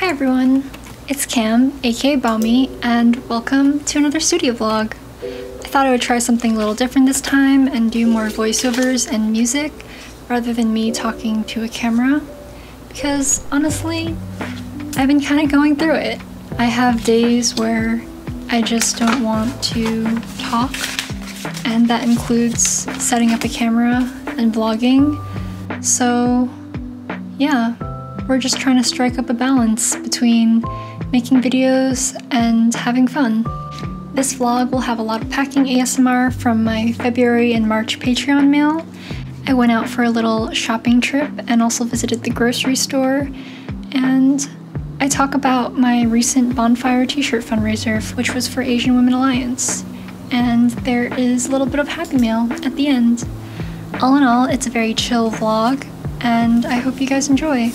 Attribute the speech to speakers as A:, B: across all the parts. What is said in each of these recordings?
A: Hi everyone, it's Cam, aka Baomii, and welcome to another studio vlog. I thought I would try something a little different this time and do more voiceovers and music rather than me talking to a camera because honestly, I've been kind of going through it. I have days where I just don't want to talk, and that includes setting up a camera and vlogging. So, yeah, we're just trying to strike up a balance between making videos and having fun. This vlog will have a lot of packing ASMR from my February and March Patreon mail. I went out for a little shopping trip and also visited the grocery store, and I talk about my recent Bonfire t shirt fundraiser, which was for Asian Women Alliance. And there is a little bit of Happy Mail at the end. All in all, it's a very chill vlog, and I hope you guys enjoy.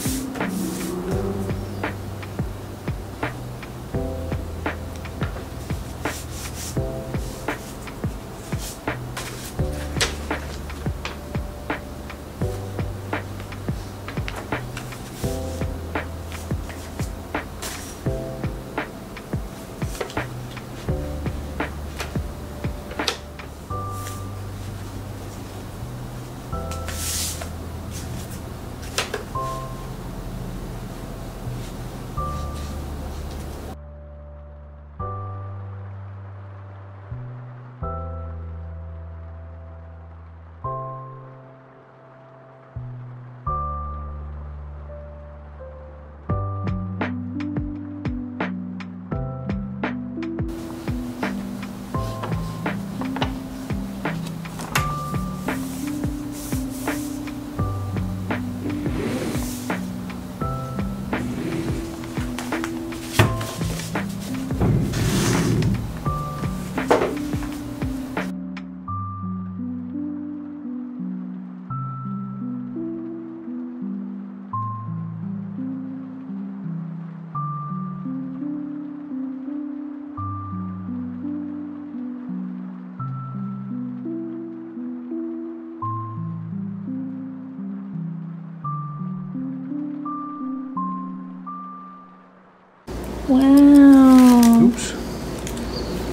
A: Wow.
B: Oops.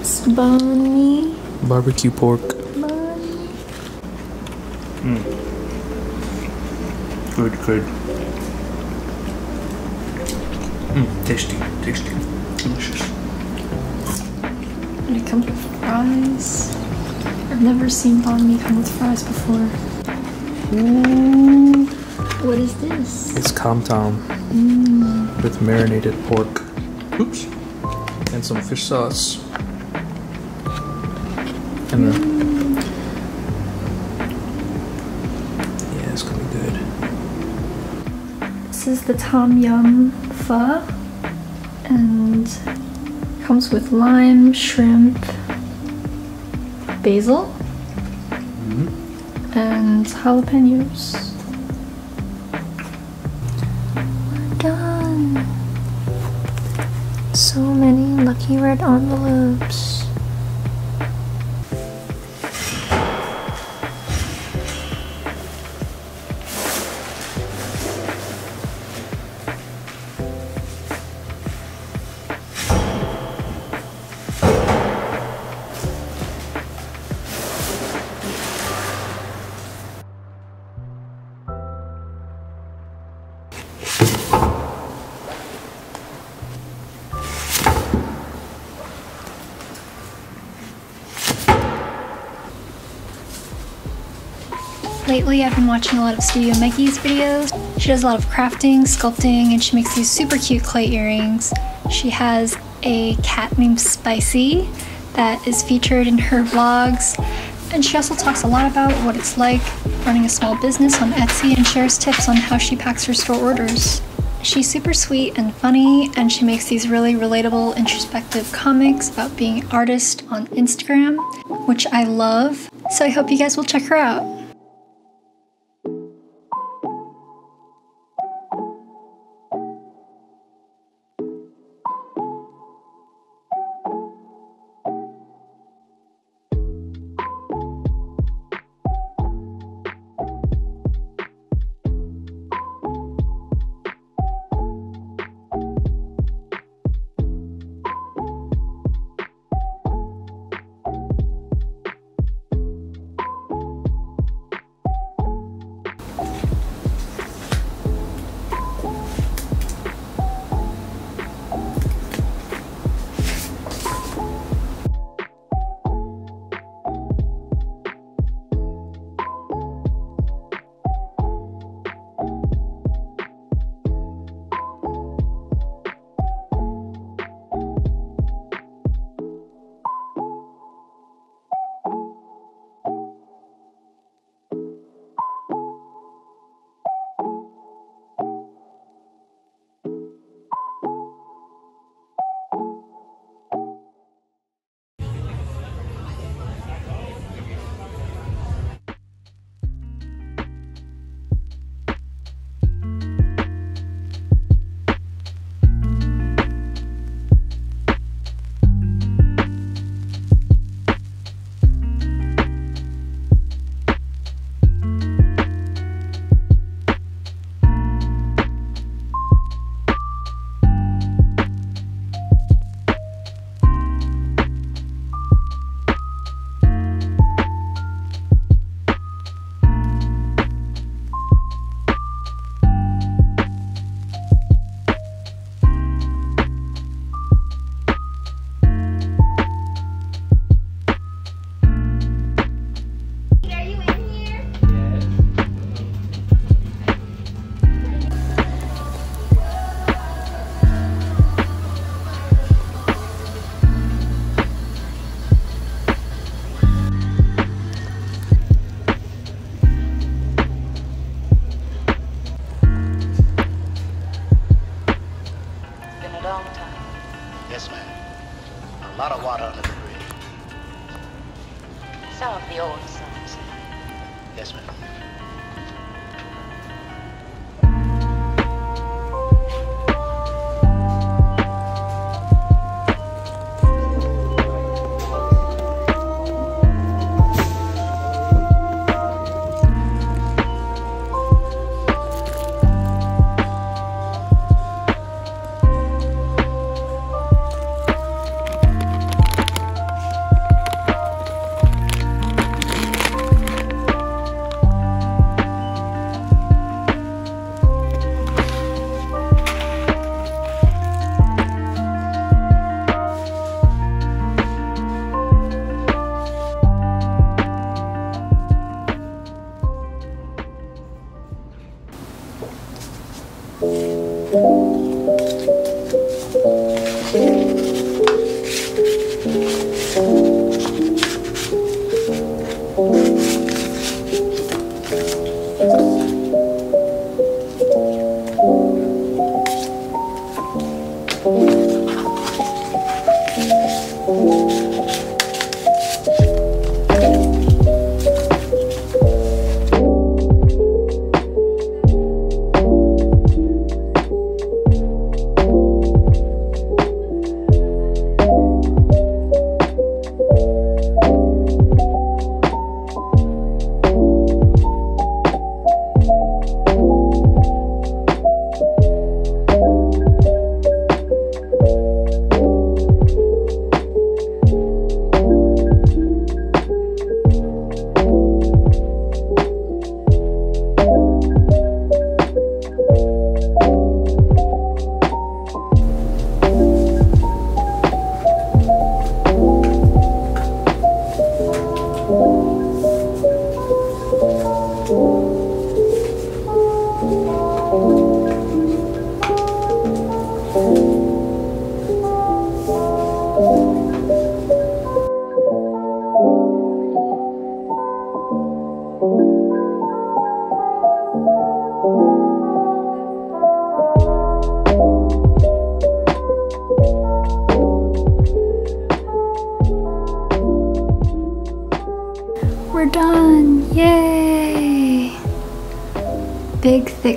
A: It's banh mi.
B: Barbecue pork.
A: Banh mi. Hmm.
B: Good, good. Mm, tasty, tasty. Delicious.
A: And it comes with fries. I've never seen banh mi come with fries before. Ooh. What is this?
B: It's Com Tam hmm. with marinated pork. Oops. And some fish sauce. And. Yeah, it's gonna be good.
A: This is the Tom Yum pho. And comes with lime, shrimp, basil, mm-hmm. and jalapenos. Red envelopes. Lately, I've been watching a lot of Studio Meggy's videos. She does a lot of crafting, sculpting, and she makes these super cute clay earrings. She has a cat named Spicy that is featured in her vlogs, and she also talks a lot about what it's like running a small business on Etsy and shares tips on how she packs her store orders. She's super sweet and funny, and she makes these really relatable, introspective comics about being an artist on Instagram, which I love. So I hope you guys will check her out.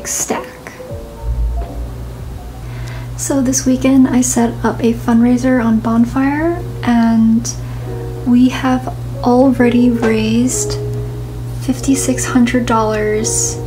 A: Big stack. So this weekend I set up a fundraiser on Bonfire and we have already raised $5,600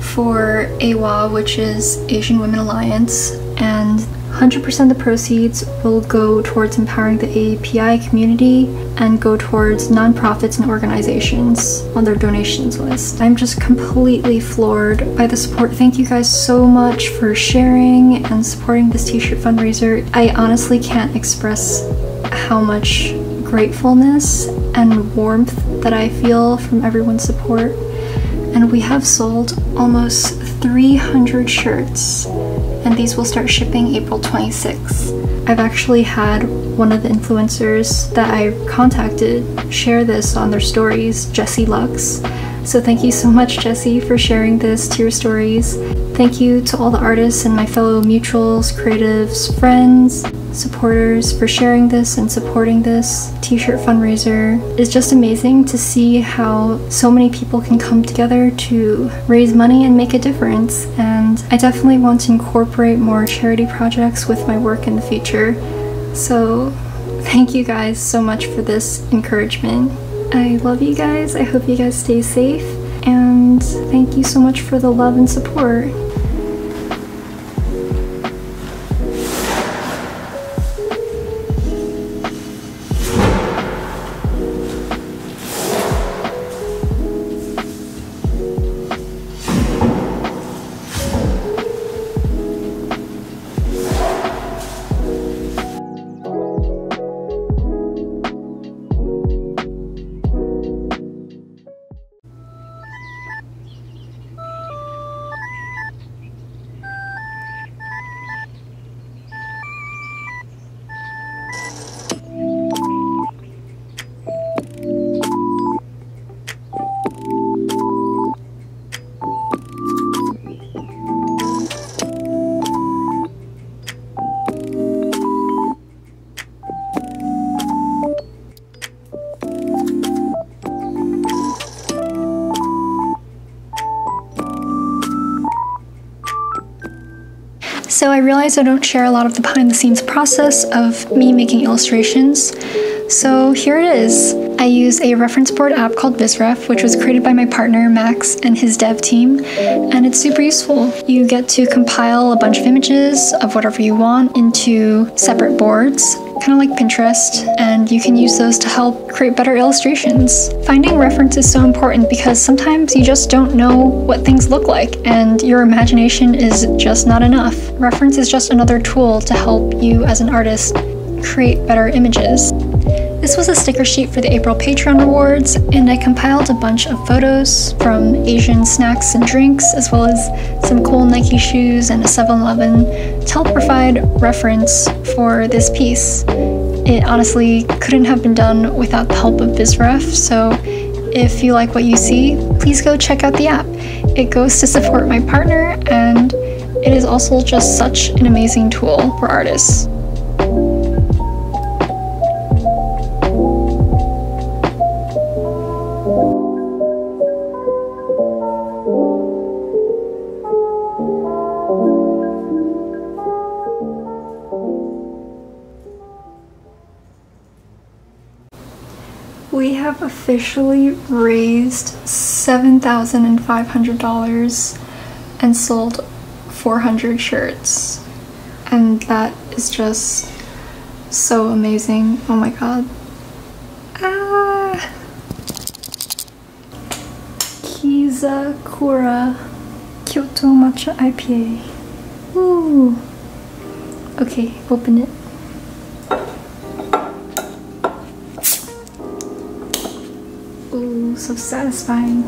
A: for AWA, which is Asian Women Alliance, and 100% of the proceeds will go towards empowering the API community and go towards nonprofits and organizations on their donations list. I'm just completely floored by the support. Thank you guys so much for sharing and supporting this t-shirt fundraiser. I honestly can't express how much gratefulness and warmth that I feel from everyone's support. And we have sold almost 300 shirts, and these will start shipping April 26th. I've actually had one of the influencers that I contacted share this on their stories, Jessie Lux. So thank you so much, Jessie, for sharing this to your stories. Thank you to all the artists and my fellow mutuals, creatives, friends, supporters for sharing this and supporting this t-shirt fundraiser. It's just amazing to see how so many people can come together to raise money and make a difference. And I definitely want to incorporate more charity projects with my work in the future. So thank you guys so much for this encouragement. I love you guys. I hope you guys stay safe. And thank you so much for the love and support. So I don't share a lot of the behind the scenes process of me making illustrations. So here it is. I use a reference board app called VizRef, which was created by my partner Max and his dev team, and it's super useful. You get to compile a bunch of images of whatever you want into separate boards, kind of like Pinterest, and you can use those to help create better illustrations. Finding reference is so important because sometimes you just don't know what things look like, and your imagination is just not enough. Reference is just another tool to help you as an artist create better images. This was a sticker sheet for the April Patreon rewards, and I compiled a bunch of photos from Asian snacks and drinks, as well as some cool Nike shoes and a 7 Eleven to help provide reference for this piece. It honestly couldn't have been done without the help of VizRef, so if you like what you see, please go check out the app. It goes to support my partner, and it is also just such an amazing tool for artists. We have officially raised $7,500 and sold 400 shirts. And that is just so amazing. Oh my god. Ah! Kizakura Kyoto Matcha IPA. Ooh. Okay, open it. So satisfying.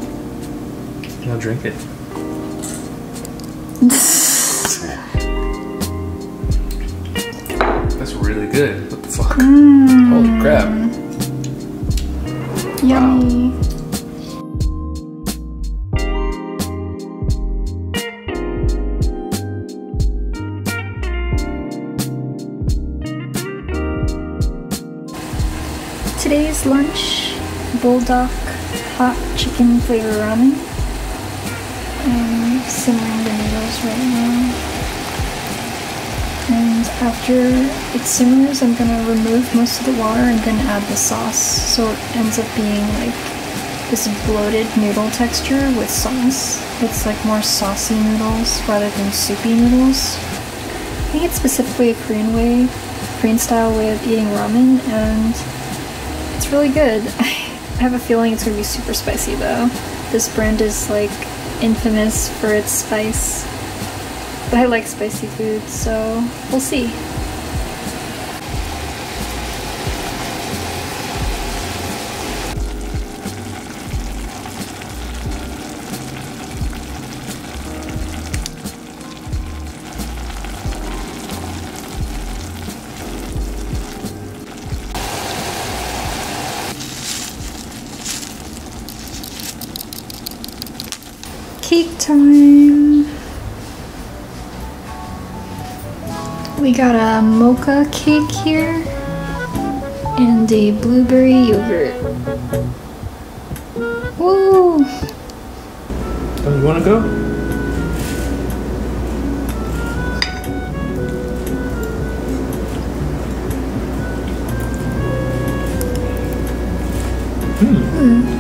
B: Now drink it. That's really good. What the fuck? Mm. Holy crap.
A: Yummy. Today's lunch Buldak hot chicken flavor ramen. I'm simmering the noodles right now. And after it simmers, I'm gonna remove most of the water and then add the sauce. So it ends up being like this bloated noodle texture with sauce. It's like more saucy noodles rather than soupy noodles. I think it's specifically a Korean way, Korean style way of eating ramen, and it's really good. I have a feeling it's gonna be super spicy though. This brand is like infamous for its spice. But I like spicy food, so we'll see. time. We got a mocha cake here and a blueberry yogurt. Woo!
B: do you want to go?
A: Hmm. hmm.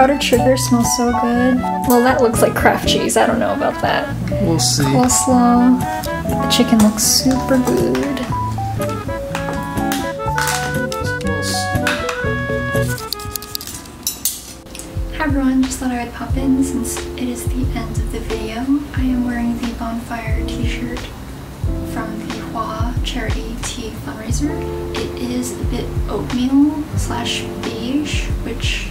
A: Powdered sugar smells so good. Well, that looks like Kraft cheese. I don't know about that.
B: We'll see.
A: Coleslaw. The chicken looks super good. Hi everyone, just thought I would pop in since it is the end of the video. I am wearing the Bonfire t-shirt from the Hua Charity Tee Fundraiser. It is a bit oatmeal slash beige, which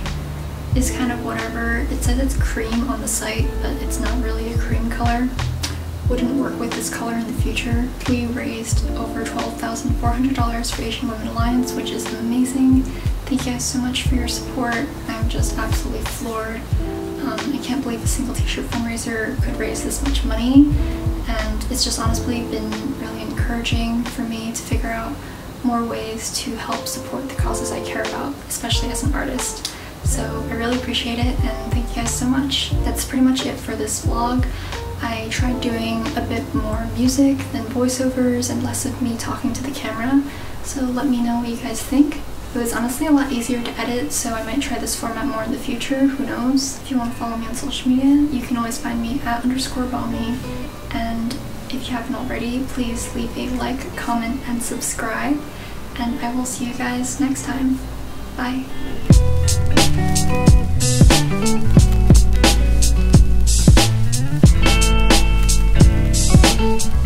A: is kind of whatever. It says it's cream on the site, but it's not really a cream color. Wouldn't work with this color in the future. We raised over $12,400 for Asian Women Alliance, which is amazing. Thank you guys so much for your support. I'm just absolutely floored. Um, I can't believe a single t-shirt fundraiser could raise this much money and it's just honestly been really encouraging for me to figure out more ways to help support the causes I care about, especially as an artist. So I really appreciate it and thank you guys so much. That's pretty much it for this vlog. I tried doing a bit more music than voiceovers and less of me talking to the camera, so let me know what you guys think. It was honestly a lot easier to edit, so I might try this format more in the future, who knows. If you want to follow me on social media, you can always find me at underscore baomii. And if you haven't already, please leave a like, comment, and subscribe. And I will see you guys next time. Bye. Thank